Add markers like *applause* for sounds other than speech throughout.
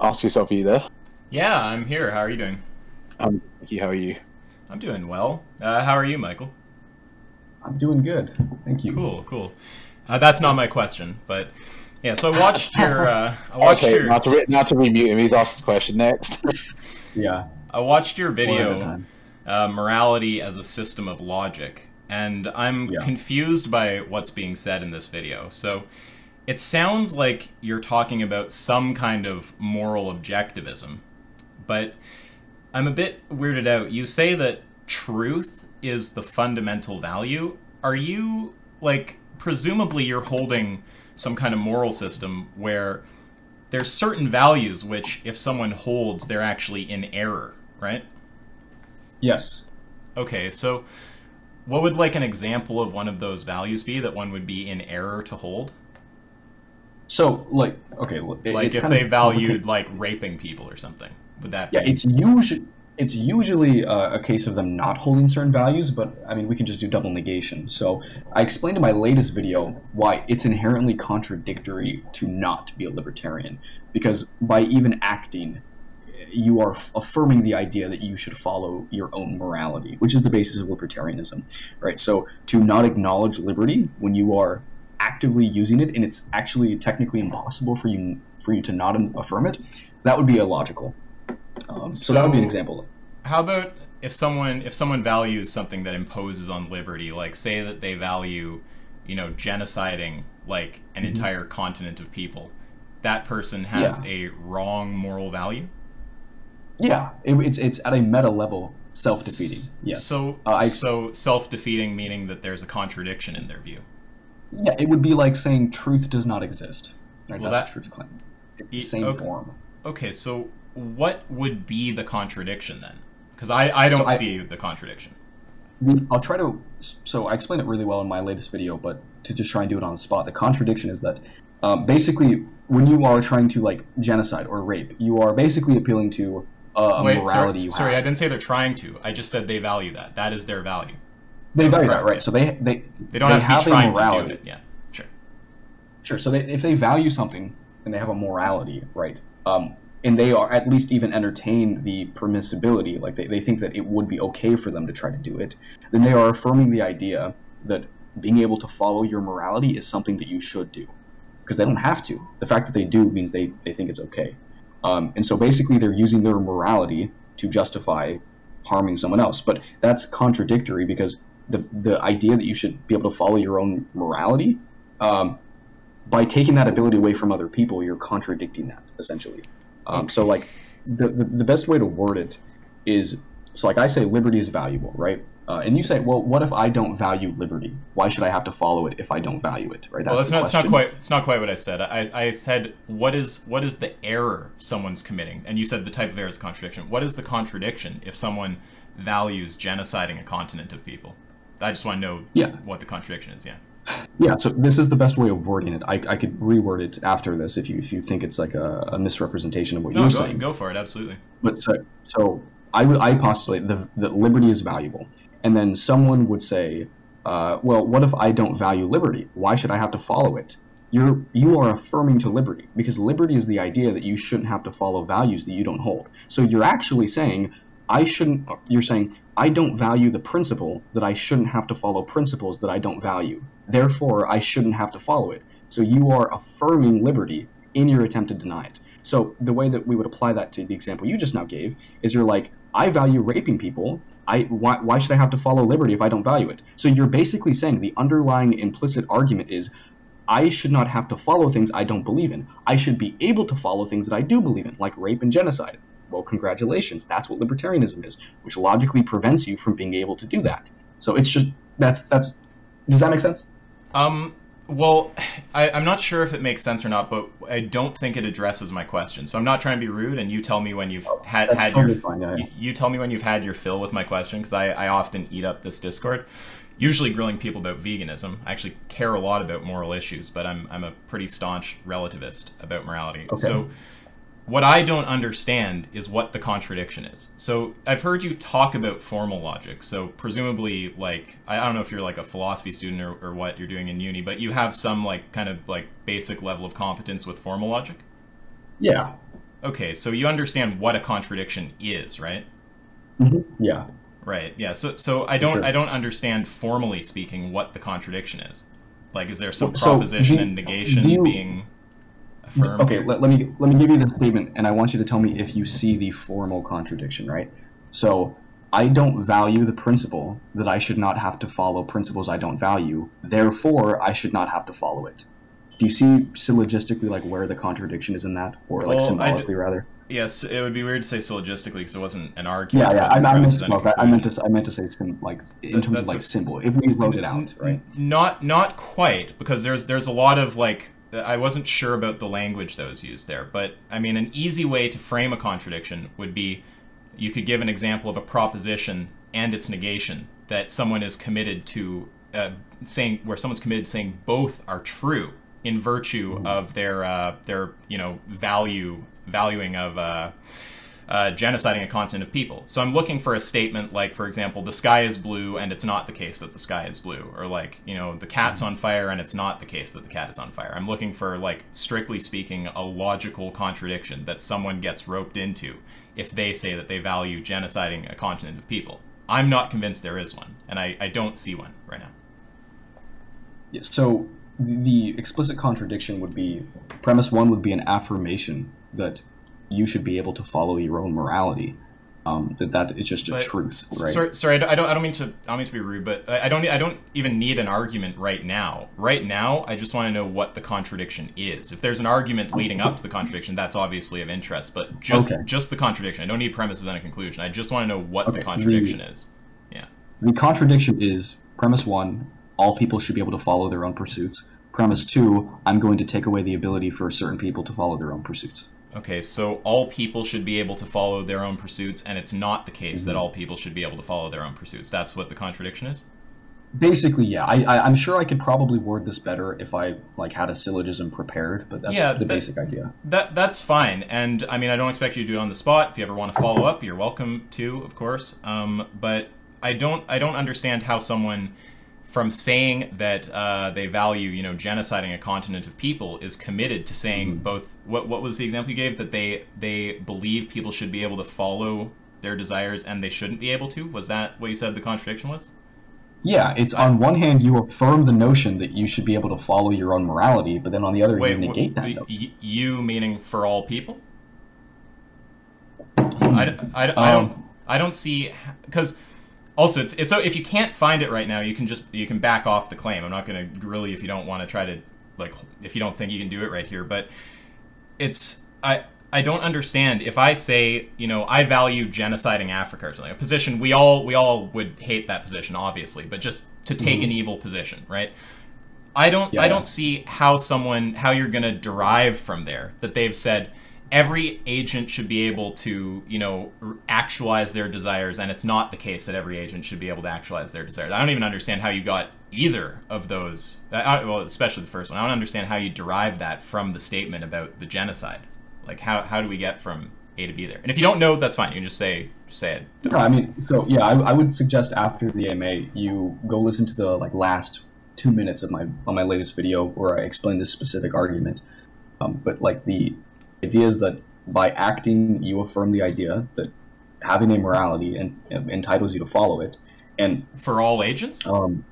ask yourself, are you there? Yeah, I'm here. How are you doing? Um, thank you. How are you? I'm doing well. Uh, how are you, Michael? I'm doing good. Thank you. Cool, cool. Uh, that's not my question, but yeah. So I watched *laughs* your. Uh, I watched okay, your. now to, re- now to remute him. He's asked his question next. *laughs* Yeah. I watched your One at a video, uh, morality as a system of logic, and I'm Yeah. confused by what's being said in this video. So, it sounds like you're talking about some kind of moral objectivism, but I'm a bit weirded out. You say that truth is the fundamental value. Are you like presumably you're holding some kind of moral system where there's certain values which if someone holds they're actually in error, right? Yes. Okay, so what would like an example of one of those values be that one would be in error to hold? So, like, okay, it- Like if they valued like raping people or something. Would that Yeah, be it's usually it's usually uh, a case of them not holding certain values, but I mean, we can just do double negation. So, I explained in my latest video why it's inherently contradictory to not be a libertarian, because by even acting, you are f- affirming the idea that you should follow your own morality, which is the basis of libertarianism, right? So, to not acknowledge liberty when you are actively using it and it's actually technically impossible for you for you to not affirm it, that would be illogical. Um, so, that would be an example. How about if someone if someone values something that imposes on liberty, like say that they value, you know, genociding like an Mm-hmm. entire continent of people, that person has Yeah. a wrong moral value. Yeah, it, it's it's at a meta level self defeating. Yes. So Uh, I- so self defeating meaning that there's a contradiction in their view. Yeah, it would be like saying truth does not exist. Right, Well, that's that- a truth claim. It's the same okay. form. Okay, so what would be the contradiction then? Because I, I don't So I- see the contradiction. I'll try to. So I explained it really well in my latest video, but to just try and do it on the spot, the contradiction is that um, basically when you are trying to like genocide or rape, you are basically appealing to uh, a Wait, sorry, morality you sorry, I didn't say they're trying to. I just said they value that. That is their value. They value that, right? So they they They don't have to be a trying to morality. do it. Yeah, sure. Sure. So they, if they value something and they have a morality, right, um, and they are at least even entertain the permissibility, like they, they think that it would be okay for them to try to do it, then they are affirming the idea that being able to follow your morality is something that you should do. Because they don't have to. The fact that they do means they, they think it's okay. Um, and so basically they're using their morality to justify harming someone else. But that's contradictory because the, the idea that you should be able to follow your own morality um, by taking that ability away from other people, you're contradicting that essentially. Um, so, like, the, the the best way to word it is so, like, I say liberty is valuable, right? Uh, and you say, well, what if I don't value liberty? Why should I have to follow it if I don't value it? Right? well, that's not, it's not quite. It's not quite what I said. I, I said what is what is the error someone's committing, and you said the type of error is a contradiction. What is the contradiction if someone values genociding a continent of people? I just want to know Yeah. what the contradiction is. Yeah. Yeah, so this is the best way of wording it. I, I could reword it after this if you if you think it's like a, a misrepresentation of what No, you're go, saying. go for it. Absolutely. But so, so I would I postulate the, that liberty is valuable, and then someone would say, uh, "Well, what if I don't value liberty? Why should I have to follow it?" You're you are affirming to liberty because liberty is the idea that you shouldn't have to follow values that you don't hold. So you're actually saying I shouldn't. You're saying I don't value the principle that I shouldn't have to follow principles that I don't value. Therefore, I shouldn't have to follow it. So you are affirming liberty in your attempt to deny it. So the way that we would apply that to the example you just now gave is you're like, I value raping people. I why, why should I have to follow liberty if I don't value it? So you're basically saying the underlying implicit argument is I should not have to follow things I don't believe in. I should be able to follow things that I do believe in, like rape and genocide. Well, congratulations. That's what libertarianism is, which logically prevents you from being able to do that. So it's just that's that's does that make sense? Um. Well, *sighs* I, I'm not sure if it makes sense or not, but I don't think it addresses my question. So I'm not trying to be rude, and you tell me when you've had That's had totally your fine. Yeah, yeah. you, you tell me when you've had your fill with my question because I, I often eat up this Discord. Usually grilling people about veganism. I actually care a lot about moral issues, but I'm I'm a pretty staunch relativist about morality. Okay. So what I don't understand is what the contradiction is. So I've heard you talk about formal logic. So presumably, like I don't know if you're like a philosophy student or, or what you're doing in uni, but you have some like kind of like basic level of competence with formal logic. Yeah. Okay, so you understand what a contradiction is, right? Mm-hmm. Yeah. Right. Yeah. So so I don't Sure. I don't understand formally speaking what the contradiction is. Like, is there some So, proposition do- and negation you- being affirmed? Okay, let, let me let me give you the statement, and I want you to tell me if you see the formal contradiction, right? So, I don't value the principle that I should not have to follow principles I don't value. Therefore, I should not have to follow it. Do you see syllogistically like where the contradiction is in that, or like Well, symbolically rather? Yes, it would be weird to say syllogistically because it wasn't an argument. Yeah, yeah. I, I and a. I, meant to. I meant to say sim, like in That- terms of like a- symbol. If we wrote it out, right? Not not quite because there's there's a lot of like I wasn't sure about the language that was used there, but I mean an easy way to frame a contradiction would be you could give an example of a proposition and its negation that someone is committed to uh, saying where someone's committed to saying both are true in virtue of their uh, their you know value valuing of uh, uh, genociding a continent of people. So I'm looking for a statement like, for example, the sky is blue and it's not the case that the sky is blue, or like, you know, the cat's on fire and it's not the case that the cat is on fire. I'm looking for, like, strictly speaking, a logical contradiction that someone gets roped into if they say that they value genociding a continent of people. I'm not convinced there is one, and I, I don't see one right now. Yeah, So the, the explicit contradiction would be premise one would be an affirmation that you should be able to follow your own morality. Um, that that is just a But- truth, right? Sorry, sorry, I don't, I don't, mean to, I don't mean to be rude, but I I don't, I don't even need an argument right now. Right now, I just want to know what the contradiction is. If there's an argument leading up to the contradiction, that's obviously of interest. But just, Okay. just the contradiction. I don't need premises and a conclusion. I just want to know what Okay, the the- contradiction is. Yeah. The contradiction is premise one: all people should be able to follow their own pursuits. Premise two: I'm going to take away the ability for certain people to follow their own pursuits. Okay, so all people should be able to follow their own pursuits, and it's not the case that all people should be able to follow their own pursuits. That's what the contradiction is. Basically, yeah. I, I I'm sure I could probably word this better if I like had a syllogism prepared, but that's Yeah, the that- basic idea. That that's fine, and I mean I don't expect you to do it on the spot. If you ever want to follow up, you're welcome to, of course. Um, but I don't I don't understand how someone from saying that uh, they value you know genociding a continent of people is committed to saying both. What what was the example you gave that they they believe people should be able to follow their desires and they shouldn't be able to? Was that what you said the contradiction was? Yeah, it's on one hand you affirm the notion that you should be able to follow your own morality, but then on the other Wait, you negate that. y- you meaning for all people? I, d- I, d- I don't Um, I don't see because also it's, it's so if you can't find it right now you can just you can back off the claim. I'm not going to grill you if you don't want to try to like if you don't think you can do it right here, but it's I I don't understand if I say you know I value genociding Africa or something a position we all we all would hate that position obviously, but just to take an mm-hmm. evil position, right? I don't Yeah, I don't see how someone how you're going to derive from there that they've said every agent should be able to you know actualize their desires and it's not the case that every agent should be able to actualize their desires. I don't even understand how you got either of those I, I- well especially the first one. I don't understand how you derive that from the statement about the genocide. Like how, how do we get from a to b there? And if you don't know that's fine. You can just say say it. No, I mean, so yeah, I, I would suggest after the AMA, you go listen to the like last two minutes of my on my latest video where I explain this specific argument. Um, but like the idea is that by acting, you affirm the idea that having a morality and entitles you to follow it, and for all agents? Um,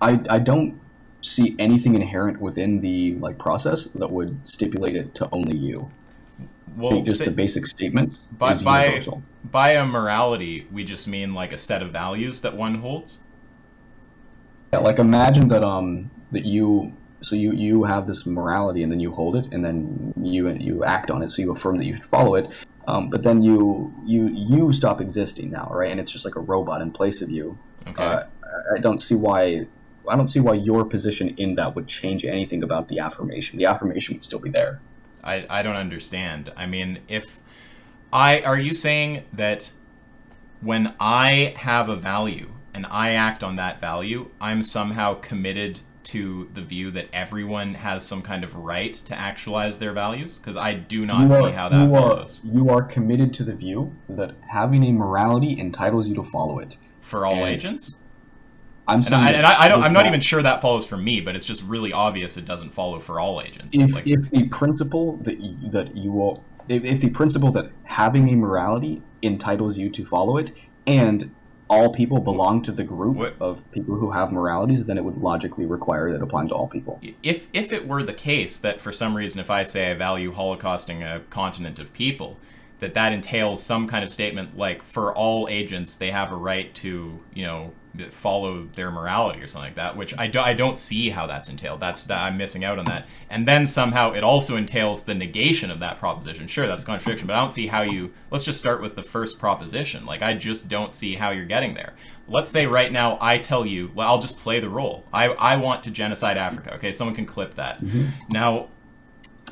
I I don't see anything inherent within the like process that would stipulate it to only you. Well just the basic statement by, is by, by a morality we just mean like a set of values that one holds? Yeah, like imagine that um that you so you you have this morality and then you hold it and then you you act on it. So you affirm that you follow it. Um, but then you you you stop existing now right? And it's just like a robot in place of you. Okay. Uh, I- I don't see why I don't see why your position in that would change anything about the affirmation. The affirmation would still be there. I, I don't understand. I mean, if I are you saying that when I have a value and I act on that value, I'm somehow committed to the view that everyone has some kind of right to actualize their values? Because I do not you see how that you are, follows you are committed to the view that having a morality entitles you to follow it for all and agents. I'm And saying I, and I, I don't, I'm not not- even sure that follows for me, but it's just really obvious it doesn't follow for all agents. if, Like, if the principle that you, that you will if, if the principle that having a morality entitles you to follow it, and all people belong to the group What- of people who have moralities, then it would logically require that applying to all people. if if it were the case that for some reason if I say I value holocausting a continent of people, that that entails some kind of statement like for all agents they have a right to you know follow their morality or something like that, which I, do, I don't see how that's entailed. That's that I'm missing out on that. And then somehow it also entails the negation of that proposition. Sure, that's a contradiction, but I don't see how you. Let's just start with the first proposition. Like I just don't see how you're getting there. Let's say right now I tell you, well, I'll just play the role. I I want to genocide Africa. Okay, someone can clip that. Mm-hmm. Now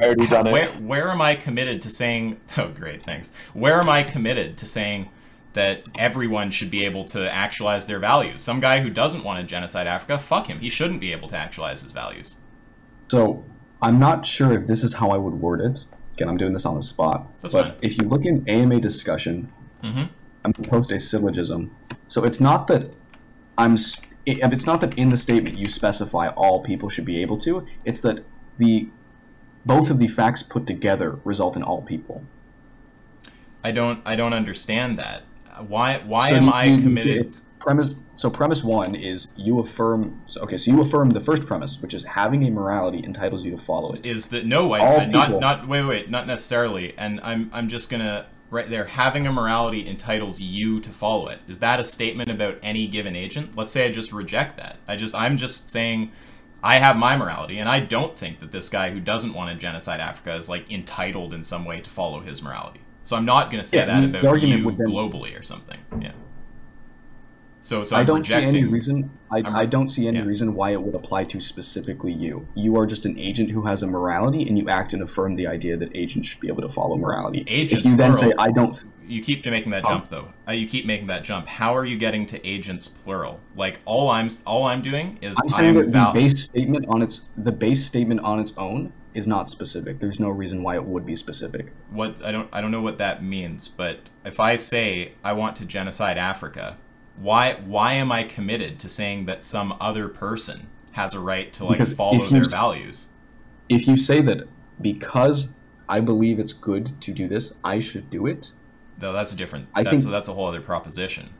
I already done it. where where am I committed to saying? *laughs* Oh, great, thanks. Where am I committed to saying that everyone should be able to actualize their values? Some guy who doesn't want to genocide Africa, fuck him. He shouldn't be able to actualize his values. So I'm not sure if this is how I would word it. Again, I'm doing this on the spot. That's but fine. if you look in AMA discussion, Mhm. I'm post a syllogism. So it's not that I'm. s- It's not that in the statement you specify all people should be able to. It's that the both of the facts put together result in all people. I don't I don't understand that. Why why So am you- I committed? Premise. So premise one is you affirm. So, okay, so you affirm the first premise, which is having a morality entitles you to follow it. is that no, I, All I- not people. not wait wait not necessarily. And I'm I'm just gonna right there having a morality entitles you to follow it. Is that a statement about any given agent? Let's say I just reject that. I just I'm just saying I have my morality, and I don't think that this guy who doesn't want to genocide Africa is like entitled in some way to follow his morality. So I'm not gonna say Yeah, that about you globally or something. Yeah. So so I I'm don't see any reason. I, I'm- I don't see any yeah. reason why it would apply to specifically you. You are just an agent who has a morality, and you act and affirm the idea that agents should be able to follow morality. Agents, if you then say, "I don't," you keep making that Oh. jump though. Uh, you keep making that jump. How are you getting to agents plural? Like all I'm all I'm doing is I'm saying that the base statement on its the base statement on its own is not specific. There's no reason why it would be specific. what I don't I don't know what that means, but if I say I want to genocide Africa, why why am I committed to saying that some other person has a right to like Because follow their values? If you say that because I believe it's good to do this, I should do it. Though that's a different I that's think- that's a whole other proposition.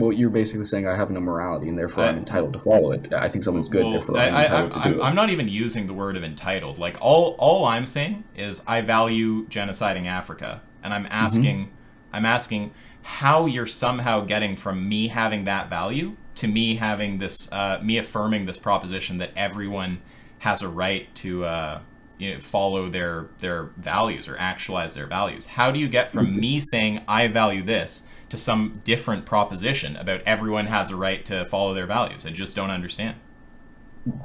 Well, you're basically saying I have no morality, and therefore I- I, am entitled to follow it. I think someone's good, Well, therefore I, I'm I, entitled I'm, to do I'm, it. I'm not even using the word of entitled. Like all all I'm saying is I value genociding Africa, and I'm asking I'm asking how you're somehow getting from me having that value to me having this uh, me affirming this proposition that everyone has a right to uh, you know, follow their their values or actualize their values. How do you get from me saying I value this to some different proposition about everyone has a right to follow their values? I just don't understand.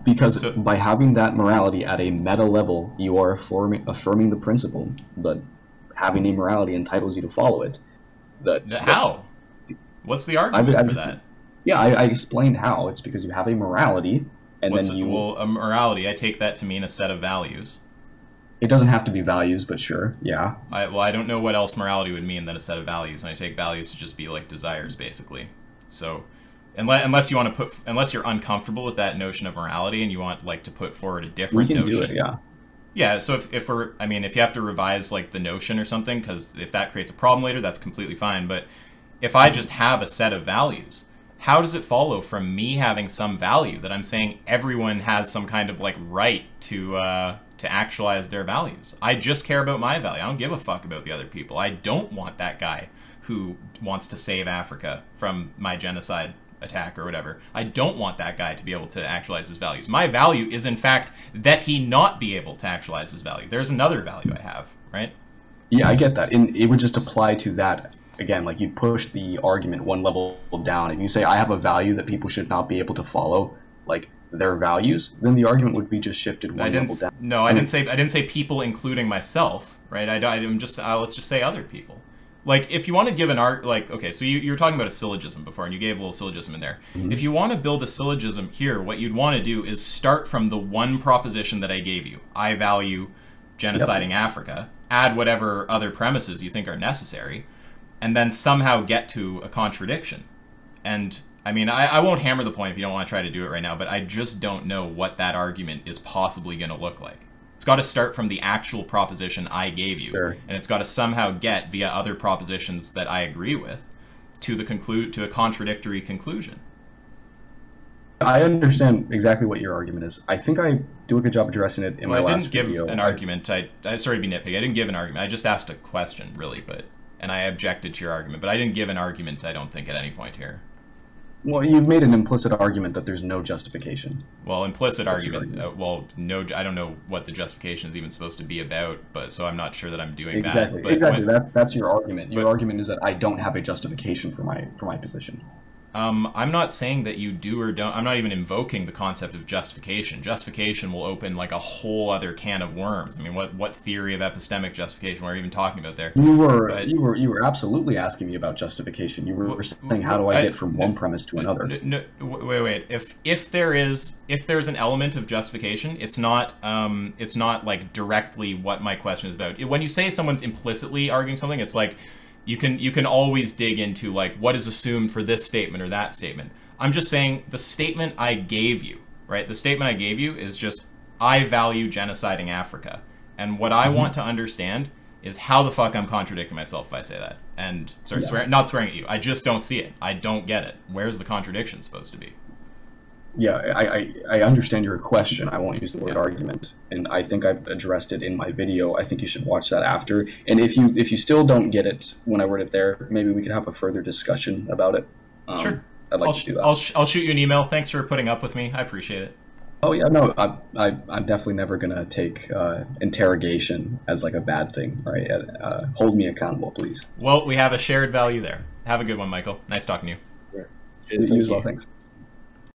Because So- by having that morality at a meta level, you are affirming, affirming the principle that having a morality entitles you to follow it. That How? What's the argument I've- for that? Yeah, I, I explained how. It's because you have a morality, and What's then you. well, a morality? I take that to mean a set of values. It doesn't have to be values, but sure, yeah. I, well, I don't know what else morality would mean than a set of values, and I take values to just be like desires, basically. So, unless, unless you want to put, unless you're uncomfortable with that notion of morality, and you want like to put forward a We different can notion, do it, yeah. Yeah, so if, if we're, I mean, if you have to revise like the notion or something, because if that creates a problem later, that's completely fine. But if I just have a set of values, how does it follow from me having some value that I'm saying everyone has some kind of like right to uh, to actualize their values? I just care about my value. I don't give a fuck about the other people. I don't want that guy who wants to save Africa from my genocide attack or whatever. I don't want that guy to be able to actualize his values. My value is, in fact, that he not be able to actualize his value. There's another value I have, right? Yeah, I get that. And it would just apply to that. Again, like you push the argument one level down. If you say, I have a value that people should not be able to follow, like their values, then the argument would be just shifted one level down. No, I I didn't say. I didn't say people, including myself, right? I, am just. Uh, let's just say other people. Like, if you want to give an art, like, okay, so you, you were talking about a syllogism before, and you gave a little syllogism in there. Mm-hmm. If you want to build a syllogism here, what you'd want to do is start from the one proposition that I gave you. I value genociding Africa. Add whatever other premises you think are necessary, and then somehow get to a contradiction. And I mean, I, I won't hammer the point if you don't want to try to do it right now, but I just don't know what that argument is possibly going to look like. It's got to start from the actual proposition I gave you, Sure. and it's got to somehow get via other propositions that I agree with to the conclude to a contradictory conclusion. I understand exactly what your argument is. I think I do a good job addressing it in Well, my I last didn't give video. an I- argument. I, I sorry to be nitpicky. I didn't give an argument. I just asked a question, really, but and I objected to your argument, but I didn't give an argument. I don't think at any point here. Well, you've made an implicit argument that there's no justification. Well, implicit your argument. Uh, well, no, I don't know what the justification is even supposed to be about, but so I'm not sure that I'm doing Exactly. that. But exactly. when- That, that's your argument. Your but- argument is that I don't have a justification for my for my position. Um, I'm not saying that you do or don't. I'm not even invoking the concept of justification. Justification will open like a whole other can of worms. I mean, what what theory of epistemic justification we're even talking about there? You were But- you were you were absolutely asking me about justification. You were Well, saying how do I I- get from one premise to another? N- No, wait, wait. If if there is if there's an element of justification, it's not um it's not like directly what my question is about. When you say someone's implicitly arguing something, it's like you can you can always dig into like what is assumed for this statement or that statement. I'm just saying the statement I gave you, right? The statement I gave you is just I value genociding Africa. And what I mm-hmm. want to understand is how the fuck I'm contradicting myself if I say that. And sorry, Yeah. swear, not swearing at you. I just don't see it. I don't get it. Where's the contradiction supposed to be? Yeah, I, I, I understand your question. I won't use the word argument, and I think I've addressed it in my video. I think you should watch that after. And if you if you still don't get it when I word it there, maybe we could have a further discussion about it. Um, Sure. I'd like I'll, to do that. I'll, sh- I'll shoot you an email. Thanks for putting up with me. I appreciate it. oh yeah, no, I, I I'm definitely never gonna take uh, interrogation as like a bad thing, right? Uh, hold me accountable, please. Well, we have a shared value there. Have a good one, Michael. Nice talking to you. You as well, thanks.